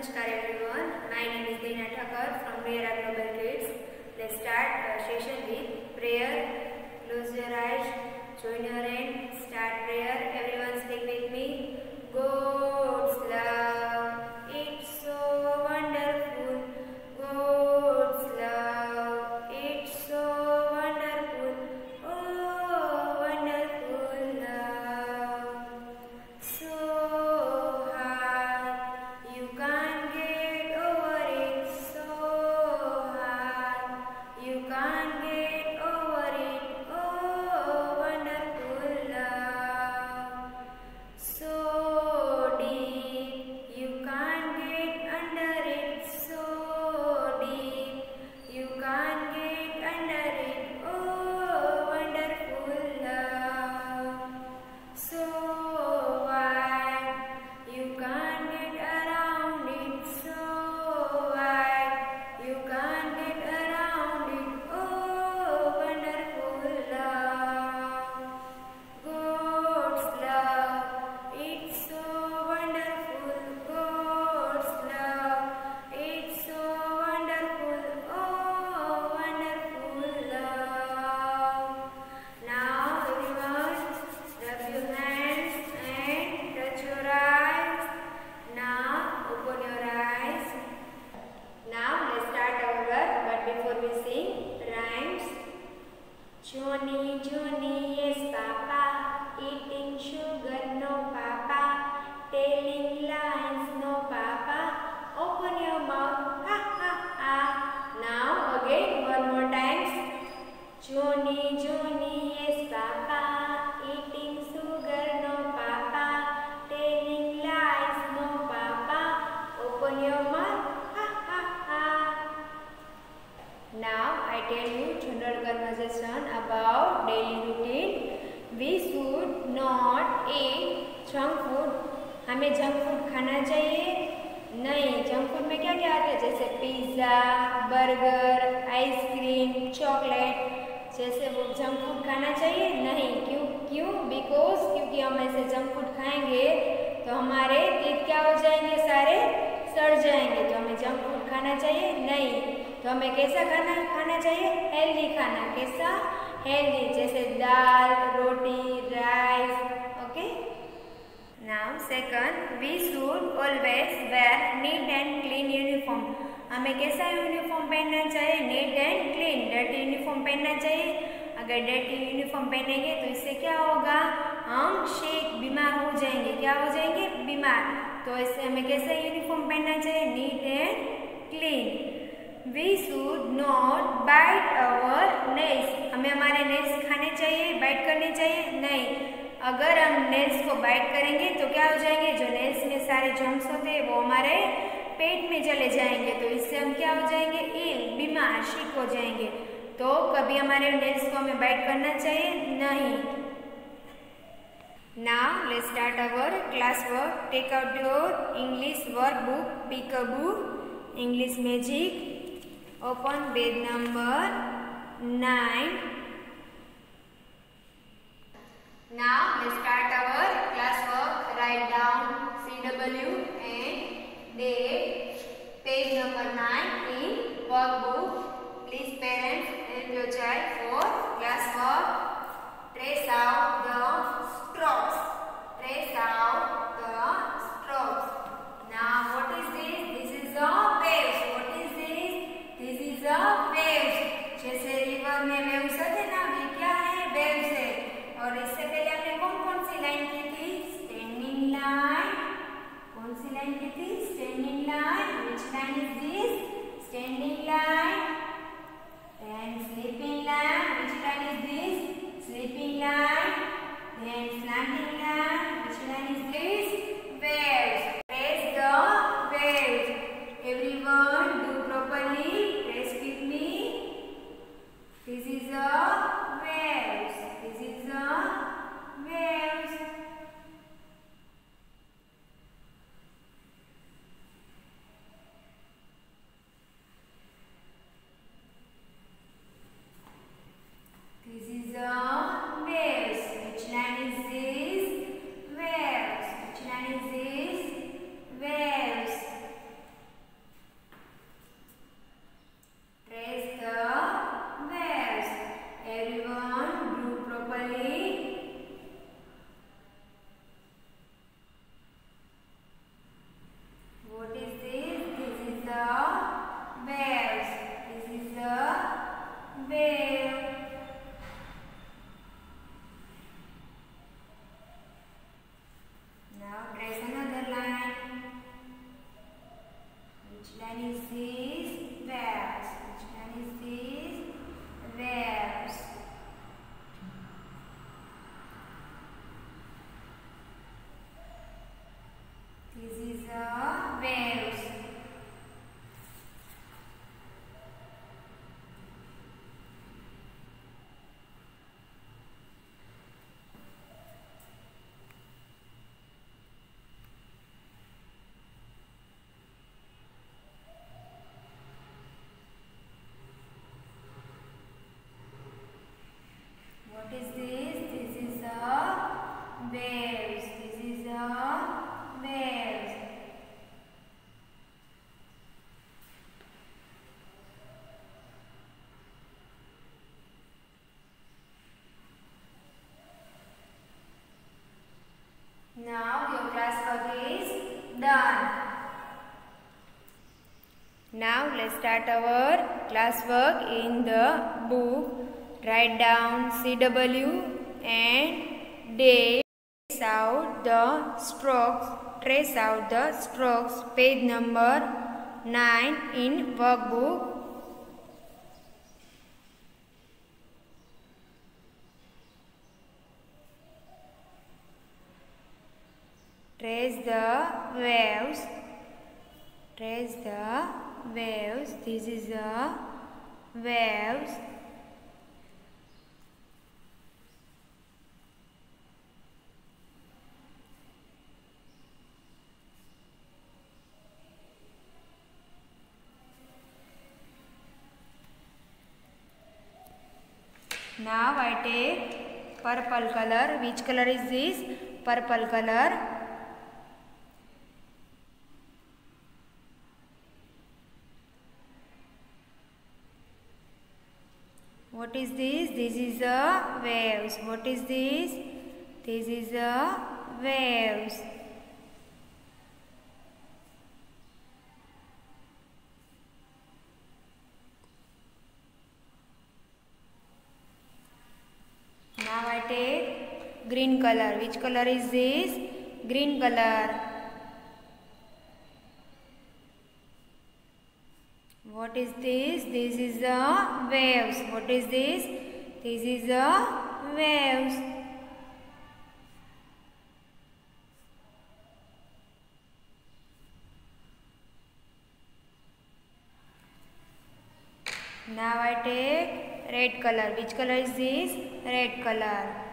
नमस्कार everyone my name is Dina Thakur from Prayer Global Kids let's start session with prayer close your eyes join your and start prayer every pizza, burger, ice cream, chocolate, जैसे वो junk food खाना चाहिए। नहीं, क्यों? क्यों? Because क्योंकि हम ऐसे जंक फ़ूड खाएँगे तो हमारे तेज क्या हो जाएँगे सारे? सड़ जाएँगे। तो हमें जंक फ़ूड खाना चाहिए? नहीं। तो हमें कैसा खाना खाना चाहिए? हेल्दी खाना। कैसा? हेल्दी जैसे दाल, रोटी rice okay now second we should always wear neat and clean uniform हमें कैसा यूनिफॉर्म पहनना चाहिए? Neat and clean dirty uniform पहनना चाहिए? अगर डर्टी यूनिफॉर्म पहनेंगे तो इससे क्या होगा? हम शेक बीमार हो जाएँगे। क्या हो जाएँगे? बीमार। तो इससे हमें कैसा यूनिफॉर्म पहनना चाहिए? Neat and clean we should not bite our nails हमें हमारे नेल्स खाने चाहिए बाइट करने चाहिए? नहीं। अगर हम नेल्स को बाइट करेंगे तो क्या हो जाएँगे? जो नेल्स में सारे जम्स होते हैं, वो हमारे पेट में चले जाएँगे तो इससे हम क्या हो जाएँगे? इल बीमार, शिक हो जाएँगे। तो कभी हमारे नेल्स को हमें बाइट करना चाहिए? नहीं। Now let's start our classwork take out your English workbook pick a book English magic open page number nine Now, let's start our classwork write down C W and date workbook. Please parents help your child for class work. Trace out the strokes. Learning Now your class work is done. Now let's start our classwork in the book. Write down CW and date. Trace out the strokes. Trace out the strokes. Page number 9 in workbook Trace the waves. Trace the waves. This is the waves. Now I take purple color. Which color is this? Purple color. What is this? Is a waves. What is this? This is a waves. Now I take green color. Which color is this? Green color. What is this? This is the waves. What is this? This is the waves. Now I take red color. Which color is this? Red color.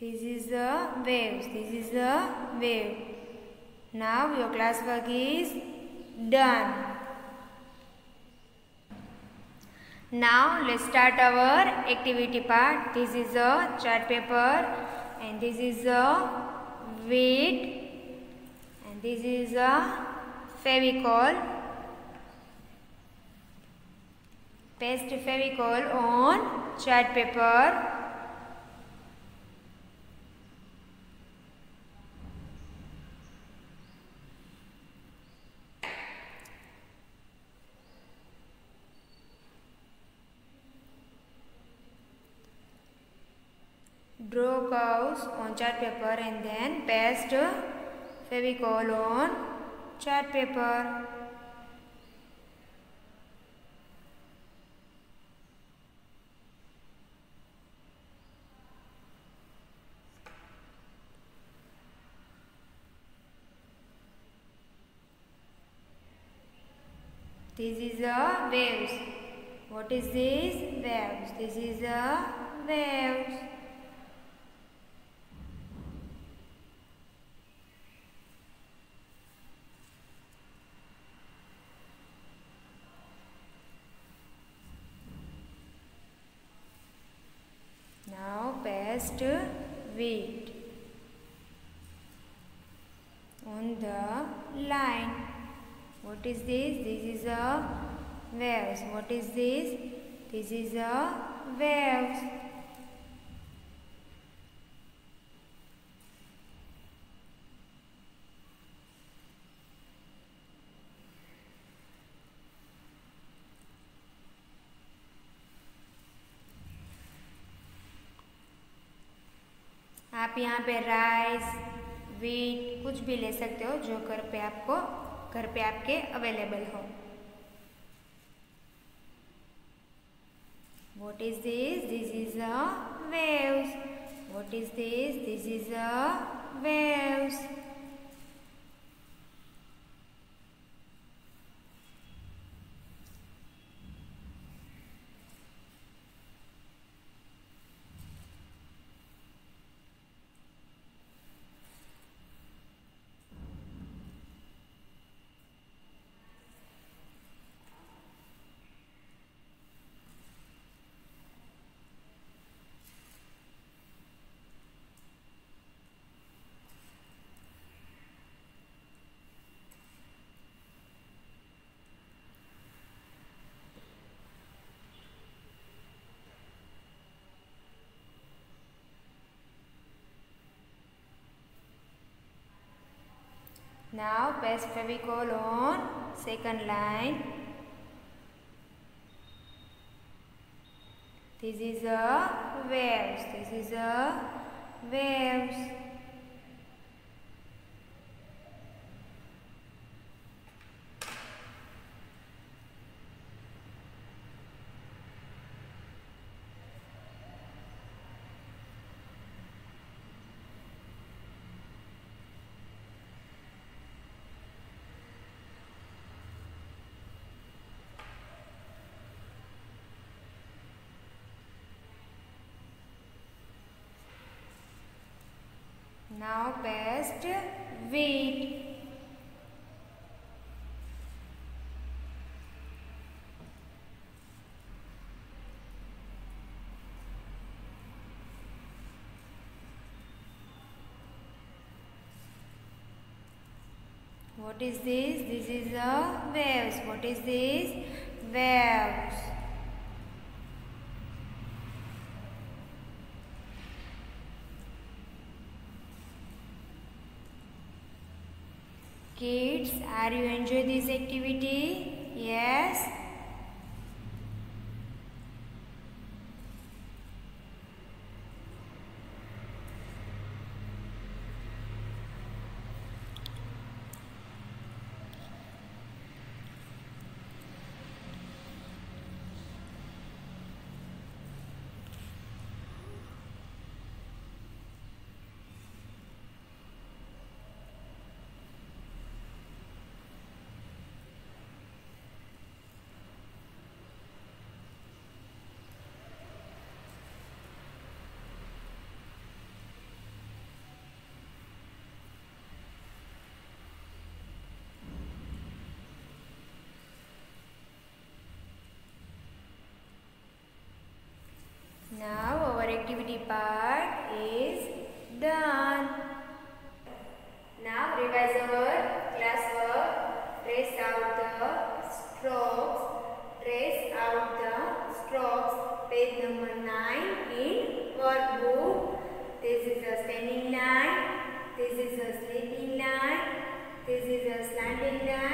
This is the waves. This is the wave. Now your classwork is done. Now let's start our activity part. This is a chart paper and this is a weight and this is a fevicol. Paste fevicol on chart paper. On chart paper and then paste fevicol on chart paper. This is a waves. What is this? Waves. This is a waves. Now paste weight on the line. What is this? This is a waves. What is this? This is a waves. आप यहाँ पे rice wheat कुछ भी ले सकते हो जो घर पे आपको, घर पे आपके अवेलेबल हो। What is this this is a waves what is this this is a Paste Fevicol on second line. This is a waves. This is a waves. Now paste wheat. What is this? This is a waves. What is this? Waves. Kids, are you enjoy this activity? Yes. Now our activity part is done. Now revise our class work. Trace out the strokes. Trace out the strokes. Page number 9 in workbook. This is a standing line. This is a slanting.